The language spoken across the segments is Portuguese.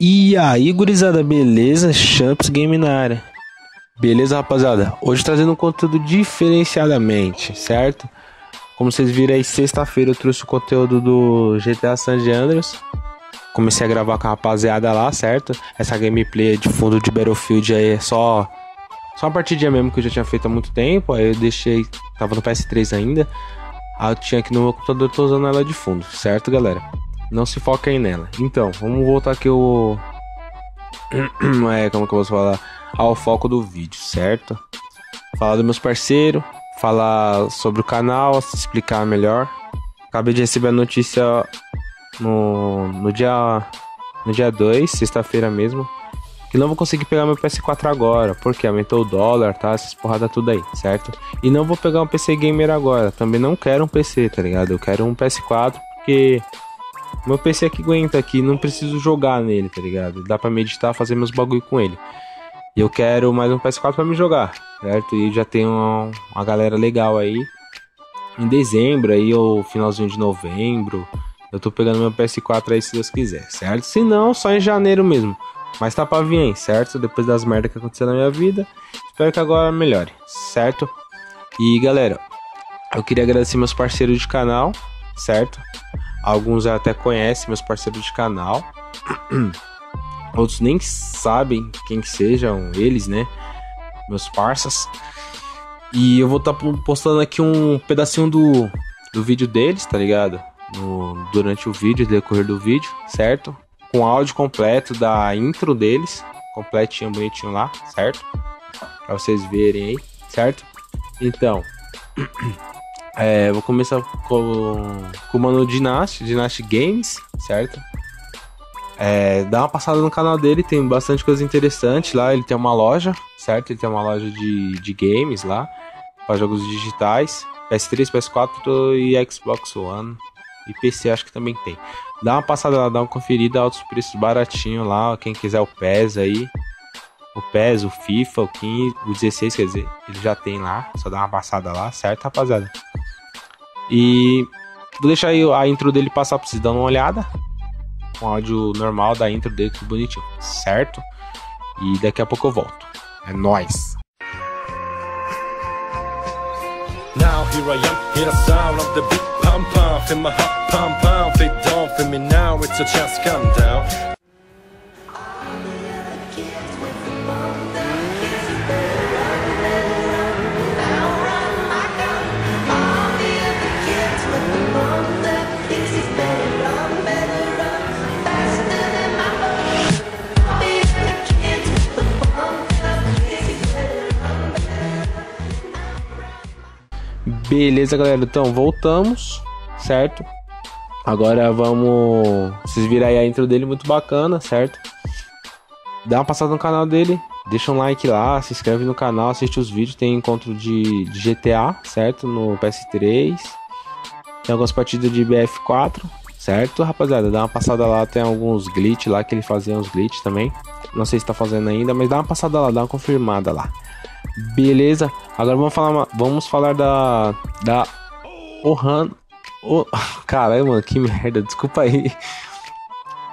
E aí, gurizada, beleza? Champs Game na área. Beleza, rapaziada? Hoje trazendo um conteúdo diferenciadamente, certo? Como vocês viram aí, sexta-feira eu trouxe o conteúdo do GTA San Andreas. Comecei a gravar com a rapaziada lá, certo? Essa gameplay de fundo de Battlefield aí é só só uma partidinha mesmo que eu já tinha feito há muito tempo. Aí eu deixei, tava no PS3 ainda. Aí eu tinha aqui no meu computador, tô usando ela de fundo, certo, galera? Não se aí nela. Então, vamos voltar aqui o é, como que eu posso falar? Ao foco do vídeo, certo? Falar dos meus parceiros, falar sobre o canal, se explicar melhor. Acabei de receber a notícia no, no dia no dia 2, sexta-feira mesmo, que não vou conseguir pegar meu PS4 agora, porque aumentou o dólar, tá? Essas porrada tudo aí, certo? E não vou pegar um PC gamer agora, também não quero um PC, tá ligado? Eu quero um PS4 porque meu PC aqui aguenta aqui, não preciso jogar nele, tá ligado? Dá pra meditar, fazer meus bagulho com ele. E eu quero mais um PS4 pra me jogar, certo? E já tem uma, uma galera legal aí. Em dezembro aí, ou finalzinho de novembro. Eu tô pegando meu PS4 aí se Deus quiser, certo? Se não, só em janeiro mesmo. Mas tá pra vir, certo? Depois das merdas que aconteceram na minha vida. Espero que agora melhore, certo? E galera, eu queria agradecer meus parceiros de canal, certo? Alguns até conhecem meus parceiros de canal. Outros nem sabem quem que sejam eles, né? Meus parças. E eu vou estar tá postando aqui um pedacinho do, do vídeo deles, tá ligado? No, durante o vídeo, decorrer do vídeo, certo? Com áudio completo da intro deles, completinho, bonitinho lá, certo? Pra vocês verem aí, certo? Então, É, vou começar com, com o mano Dynasty, Dynasty Games, certo? É, dá uma passada no canal dele, tem bastante coisa interessante lá. Ele tem uma loja, certo? Ele tem uma loja de, de games lá, para jogos digitais, PS3, PS4 e Xbox One. E PC acho que também tem. Dá uma passada lá, dá uma conferida, altos preços baratinho lá. Quem quiser o PES aí. O PES, o FIFA, o 15, o 16, quer dizer, ele já tem lá. Só dá uma passada lá, certo, rapaziada? E vou deixar aí a intro dele passar pra vocês dar uma olhada. Com o áudio normal da intro dele, tudo bonitinho, certo? E daqui a pouco eu volto. É nóis! Here I am, hear the sound of the beat, pump pump, in my heart, pump pump, it don't feel me now, it's a chance come down. Beleza, galera. Então, voltamos, certo? Agora vamos. Vocês viram aí a intro dele muito bacana, certo? Dá uma passada no canal dele, deixa um like lá, se inscreve no canal, assiste os vídeos. Tem encontro de, de GTA, certo? No PS3. Tem algumas partidas de BF4, certo, rapaziada? Dá uma passada lá, tem alguns glitch lá que ele fazia uns glitch também. Não sei se tá fazendo ainda, mas dá uma passada lá, dá uma confirmada lá. Beleza? Agora vamos falar, vamos falar da da Ohana. Oh, caralho, mano, que merda. Desculpa aí.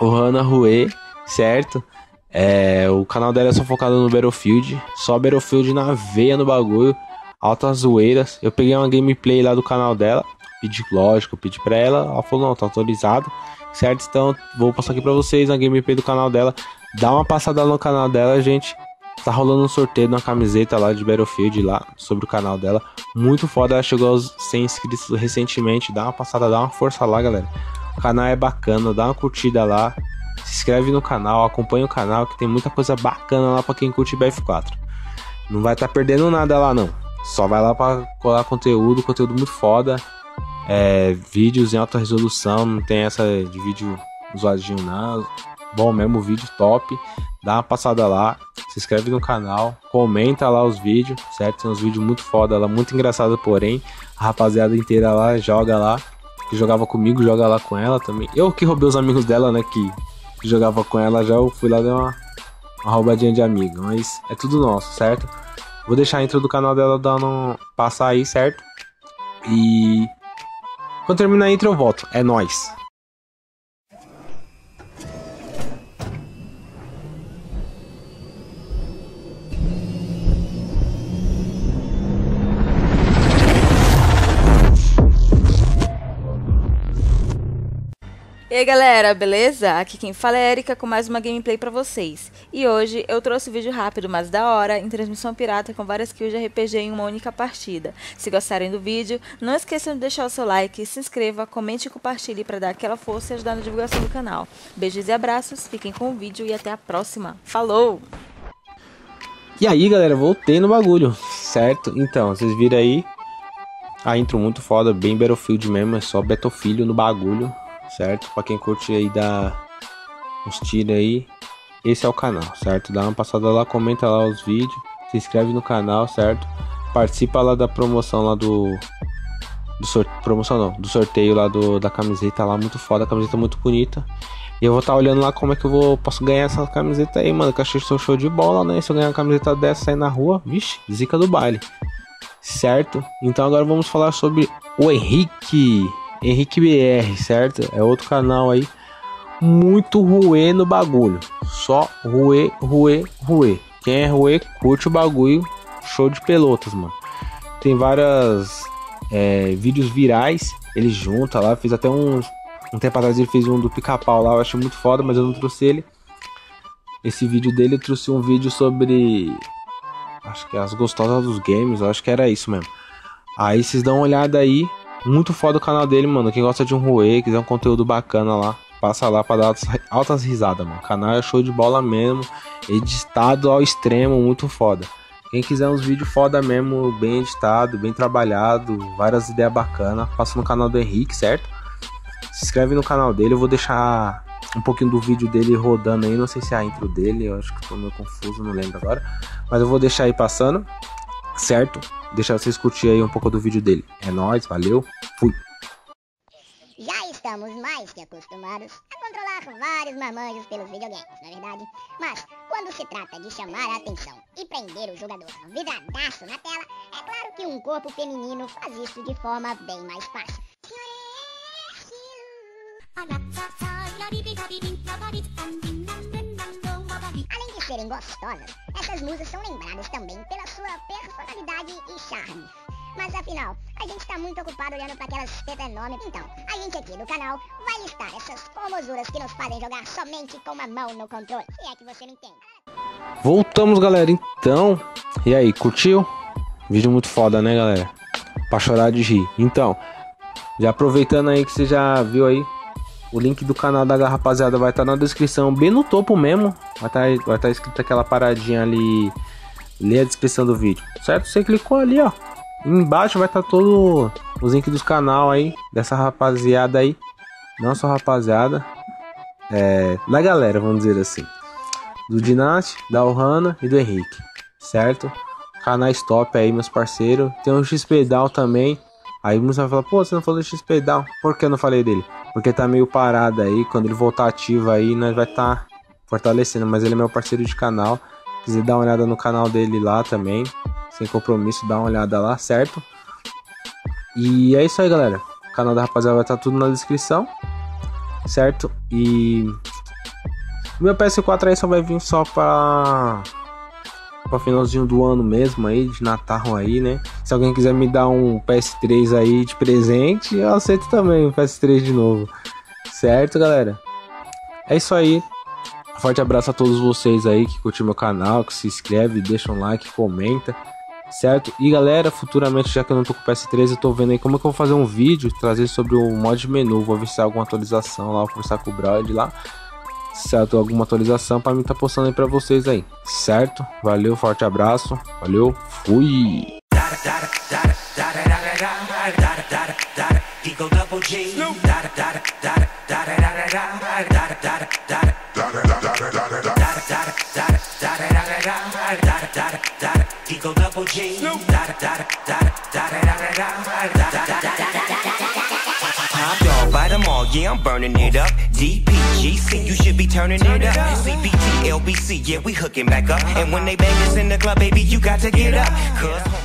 Ohana Rue, certo? É, o canal dela é só focado no Battlefield, só Battlefield na veia no bagulho, altas zoeiras. Eu peguei uma gameplay lá do canal dela, pedi, lógico, pedi pra ela, ela falou: não, tá autorizado, certo? Então vou passar aqui pra vocês a gameplay do canal dela. Dá uma passada no canal dela, gente. Tá rolando um sorteio de uma camiseta lá de Battlefield lá sobre o canal dela. Muito foda, ela chegou aos 100 inscritos recentemente. Dá uma passada, dá uma força lá, galera. O canal é bacana, dá uma curtida lá. Se inscreve no canal, acompanha o canal que tem muita coisa bacana lá para quem curte BF4. Não vai estar tá perdendo nada lá não. Só vai lá para colar conteúdo, conteúdo muito foda. É, vídeos em alta resolução, não tem essa de vídeo zoadinho não. Bom mesmo, vídeo top. Dá uma passada lá se inscreve no canal, comenta lá os vídeos, certo? Tem uns vídeos muito foda lá, muito engraçado, porém, a rapaziada inteira lá joga lá, que jogava comigo, joga lá com ela também. Eu que roubei os amigos dela, né, que, jogava com ela, já eu fui lá dar uma, uma roubadinha de amigo, mas é tudo nosso, certo? Vou deixar a intro do canal dela dando passar aí, certo? E quando terminar a intro eu volto. É nóis. E aí galera, beleza? Aqui quem fala é Erika com mais uma gameplay pra vocês. E hoje eu trouxe um vídeo rápido, mas da hora, em transmissão pirata com várias kills de RPG em uma única partida. Se gostarem do vídeo, não esqueçam de deixar o seu like, se inscreva, comente e compartilhe para dar aquela força e ajudar na divulgação do canal. Beijos e abraços, fiquem com o vídeo e até a próxima. Falou! E aí galera, voltei no bagulho, certo? Então, vocês viram aí a intro muito foda, bem Battlefield mesmo, é só Battlefield no bagulho certo? Para quem curte aí dar uns tiros aí, esse é o canal, certo? Dá uma passada lá, comenta lá os vídeos, se inscreve no canal, certo? Participa lá da promoção lá do do sorteio, promoção não, do sorteio lá do da camiseta lá, muito foda, a camiseta muito bonita. E eu vou estar tá olhando lá como é que eu vou posso ganhar essa camiseta aí, mano, que eu achei que show de bola, né? Se eu ganhar uma camiseta dessa aí na rua, vixe, zica do baile. Certo? Então agora vamos falar sobre o Henrique. Henrique BR, certo? É outro canal aí. Muito ruê no bagulho. Só ruê, ruê, ruê. Quem é ruê, curte o bagulho. Show de pelotas, mano. Tem várias é, vídeos virais. Ele junta lá. Fez até um. Um tempo atrás ele fez um do pica-pau lá. Eu achei muito foda, mas eu não trouxe ele. Esse vídeo dele eu trouxe um vídeo sobre. Acho que as gostosas dos games. Eu acho que era isso mesmo. Aí vocês dão uma olhada aí. Muito foda o canal dele, mano. Quem gosta de um Rue, quiser um conteúdo bacana lá, passa lá pra dar altas, altas risadas, mano. O canal é show de bola mesmo. Editado ao extremo, muito foda. Quem quiser uns vídeos foda mesmo, bem editado, bem trabalhado, várias ideias bacanas, passa no canal do Henrique, certo? Se inscreve no canal dele, eu vou deixar um pouquinho do vídeo dele rodando aí, não sei se é a intro dele, eu acho que tô meio confuso, não lembro agora. Mas eu vou deixar aí passando, certo? deixar vocês curtirem aí um pouco do vídeo dele. É nóis, valeu, fui! Já estamos mais que acostumados a controlar vários marmanjos pelos videogames, não é verdade? Mas, quando se trata de chamar a atenção e prender o jogador vidradaço na tela, é claro que um corpo feminino faz isso de forma bem mais fácil. Além de serem gostosas, essas musas são lembradas também pela sua personalidade e charme. Mas afinal, a gente tá muito ocupado olhando para aquelas tetas enormes. Então, a gente aqui do canal vai listar essas formosuras que nos fazem jogar somente com uma mão no controle. Se é que você não entende. Voltamos, galera. Então, e aí, curtiu? Vídeo muito foda, né, galera? Pra chorar de rir. Então, já aproveitando aí que você já viu aí, o link do canal da rapaziada vai estar tá na descrição, bem no topo mesmo. Vai estar tá, tá escrito aquela paradinha ali. Lê a descrição do vídeo, certo? Você clicou ali, ó. Embaixo vai estar tá todo os links dos canal aí, dessa rapaziada aí. Não só rapaziada, é, da galera, vamos dizer assim. Do Dinasti, da Ohana e do Henrique, certo? Canais top aí, meus parceiros. Tem o XP Down também. Aí você vai falar, pô, você não falou do XP Down. Por que eu não falei dele? Porque tá meio parado aí. Quando ele voltar ativo aí, nós vai estar tá fortalecendo. Mas ele é meu parceiro de canal. Se quiser dar uma olhada no canal dele lá também. Sem compromisso, dá uma olhada lá, certo? E é isso aí, galera. O canal da rapaziada vai estar tá tudo na descrição. Certo? E. O meu PS4 aí só vai vir só pra para finalzinho do ano mesmo aí, de Natal aí, né? Se alguém quiser me dar um PS3 aí de presente, eu aceito também um PS3 de novo. Certo, galera? É isso aí. Forte abraço a todos vocês aí que curtem meu canal, que se inscreve, deixa um like, comenta, certo? E galera, futuramente, já que eu não tô com o PS3, eu tô vendo aí como é que eu vou fazer um vídeo, trazer sobre o mod menu, vou ver se há alguma atualização lá, vou conversar com o Brad lá certo? Alguma atualização para mim tá postando aí para vocês aí, certo? Valeu, forte abraço, valeu, fui! G. Top dog by them all, yeah, I'm burning it up. DPGC, you should be turning it up. CBT, LBC, yeah, we hooking back up. And when they bang us in the club, baby, you got to get up. Cause